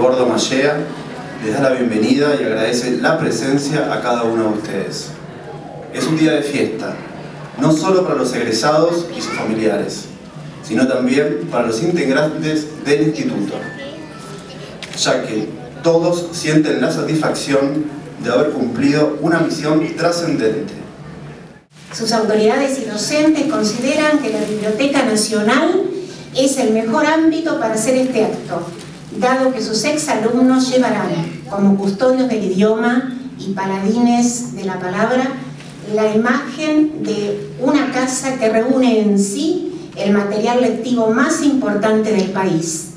Eduardo Mallea les da la bienvenida y agradece la presencia a cada uno de ustedes. Es un día de fiesta, no solo para los egresados y sus familiares, sino también para los integrantes del instituto, ya que todos sienten la satisfacción de haber cumplido una misión trascendente. Sus autoridades y docentes consideran que la Biblioteca Nacional es el mejor ámbito para hacer este acto, dado que sus exalumnos llevarán como custodios del idioma y paladines de la palabra la imagen de una casa que reúne en sí el material lectivo más importante del país.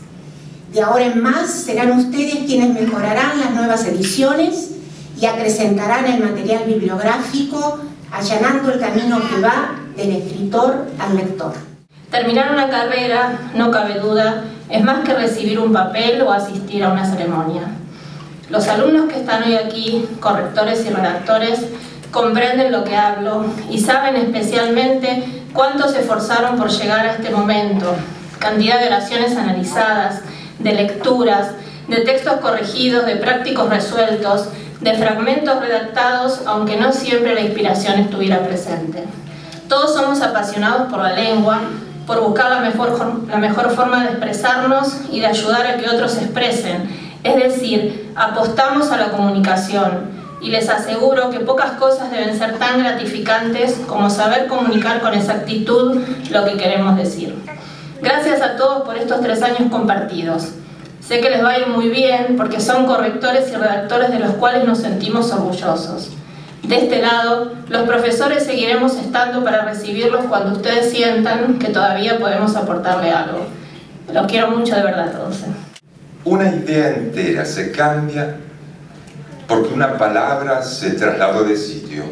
De ahora en más serán ustedes quienes mejorarán las nuevas ediciones y acrecentarán el material bibliográfico, allanando el camino que va del escritor al lector. Terminar una carrera, no cabe duda, es más que recibir un papel o asistir a una ceremonia. Los alumnos que están hoy aquí, correctores y redactores, comprenden lo que hablo y saben especialmente cuánto se esforzaron por llegar a este momento. Cantidad de oraciones analizadas, de lecturas, de textos corregidos, de prácticos resueltos, de fragmentos redactados, aunque no siempre la inspiración estuviera presente. Todos somos apasionados por la lengua, por buscar la mejor, la mejor forma de expresarnos y de ayudar a que otros se expresen. Es decir, apostamos a la comunicación y les aseguro que pocas cosas deben ser tan gratificantes como saber comunicar con exactitud lo que queremos decir. Gracias a todos por estos tres años compartidos. Sé que les va a ir muy bien porque son correctores y redactores de los cuales nos sentimos orgullosos. De este lado, los profesores seguiremos estando para recibirlos cuando ustedes sientan que todavía podemos aportarle algo. Los quiero mucho de verdad. ¿eh? Una idea entera se cambia porque una palabra se trasladó de sitio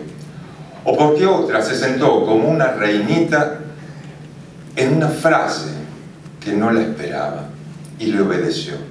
o porque otra se sentó como una reinita en una frase que no la esperaba y le obedeció.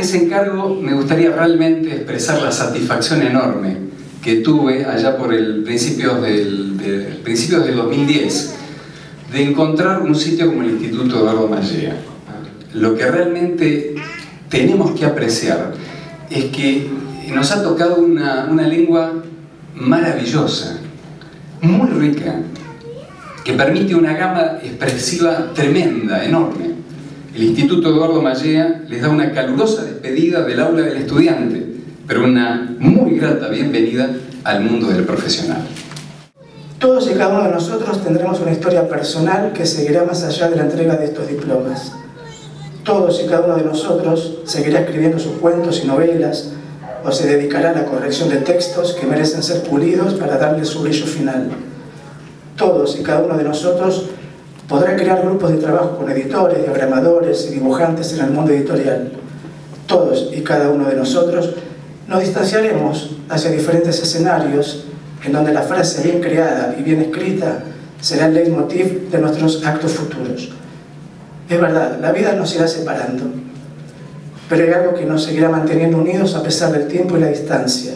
Ese encargo me gustaría realmente expresar la satisfacción enorme que tuve allá por el principios del, de, principios del 2010 de encontrar un sitio como el Instituto Eduardo Mallea. Lo que realmente tenemos que apreciar es que nos ha tocado una, una lengua maravillosa, muy rica, que permite una gama expresiva tremenda, enorme. El Instituto Eduardo Mallea les da una calurosa despedida del aula del estudiante, pero una muy grata bienvenida al mundo del profesional. Todos y cada uno de nosotros tendremos una historia personal que seguirá más allá de la entrega de estos diplomas. Todos y cada uno de nosotros seguirá escribiendo sus cuentos y novelas o se dedicará a la corrección de textos que merecen ser pulidos para darle su brillo final. Todos y cada uno de nosotros podrá crear grupos de trabajo con editores, diagramadores y dibujantes en el mundo editorial. Todos y cada uno de nosotros nos distanciaremos hacia diferentes escenarios en donde la frase bien creada y bien escrita será el leitmotiv de nuestros actos futuros. Es verdad, la vida nos irá separando, pero hay algo que nos seguirá manteniendo unidos a pesar del tiempo y la distancia,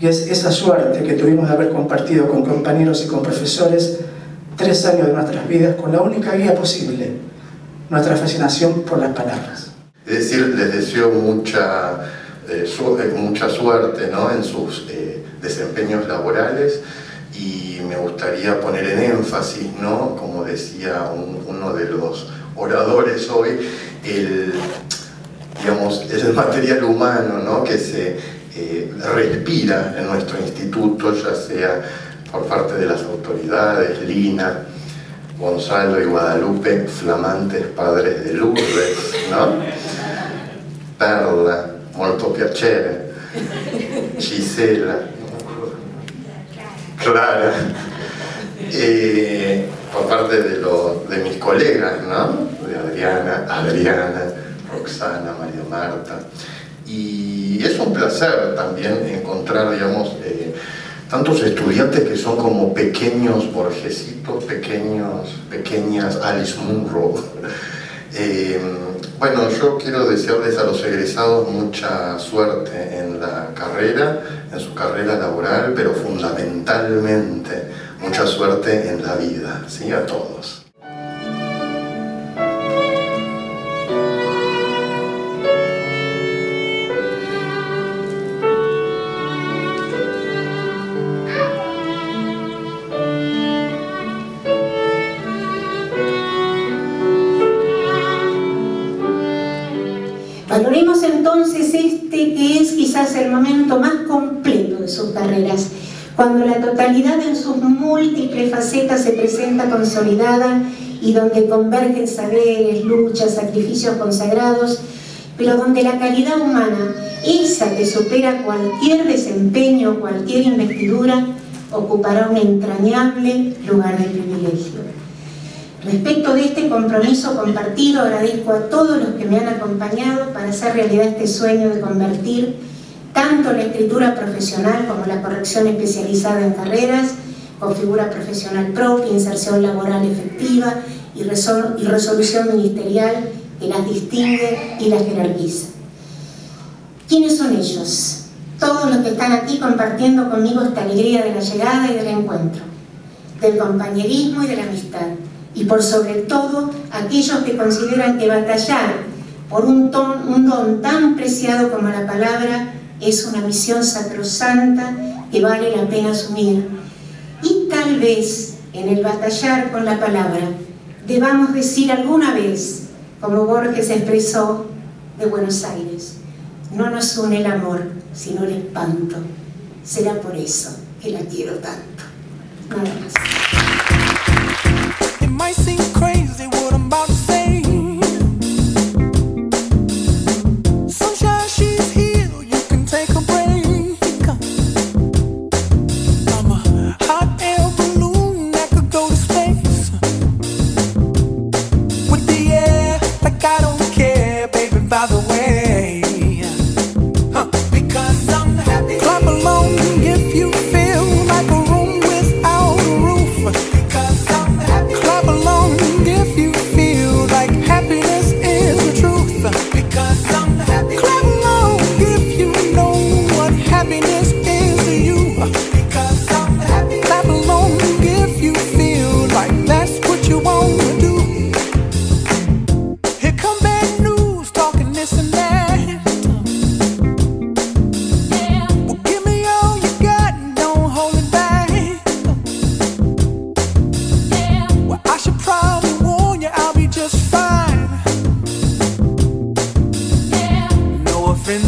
y es esa suerte que tuvimos de haber compartido con compañeros y con profesores tres años de nuestras vidas con la única guía posible, nuestra fascinación por las palabras. Es decir, les deseo mucha, eh, eh, mucha suerte ¿no? en sus eh, desempeños laborales y me gustaría poner en énfasis, ¿no? como decía uno de los oradores hoy, el, digamos, el material humano ¿no? que se respira en nuestro instituto, ya sea por parte de las autoridades, Lina, Gonzalo y Guadalupe, flamantes padres de Lourdes, ¿no? Perla, molto piacere, Gisela, Clara, eh, por parte de, de mis colegas, ¿no? De Adriana, Adriana, Roxana, María Marta. Y es un placer también encontrar, digamos, tantos estudiantes que son como pequeños borgesitos, pequeños, pequeñas Alice Munro. Eh, bueno, yo quiero desearles a los egresados mucha suerte en la carrera, en su carrera laboral, pero fundamentalmente mucha suerte en la vida, ¿sí? A todos. Valoremos entonces este que es quizás el momento más completo de sus carreras, cuando la totalidad en sus múltiples facetas se presenta consolidada y donde convergen saberes, luchas, sacrificios consagrados, pero donde la calidad humana, esa que supera cualquier desempeño, cualquier investidura, ocupará un entrañable lugar de privilegio. Respecto de este compromiso compartido, agradezco a todos los que me han acompañado para hacer realidad este sueño de convertir tanto la escritura profesional como la corrección especializada en carreras, con figura profesional propia, inserción laboral efectiva y, resolución ministerial que las distingue y las jerarquiza. ¿Quiénes son ellos? Todos los que están aquí compartiendo conmigo esta alegría de la llegada y del encuentro, del compañerismo y de la amistad y por sobre todo aquellos que consideran que batallar por un, un don tan preciado como la palabra es una misión sacrosanta que vale la pena asumir. Y tal vez en el batallar con la palabra debamos decir alguna vez, como Borges expresó de Buenos Aires, no nos une el amor, sino el espanto. Será por eso que la quiero tanto. Nada más. Might seem crazy what I'm about to say.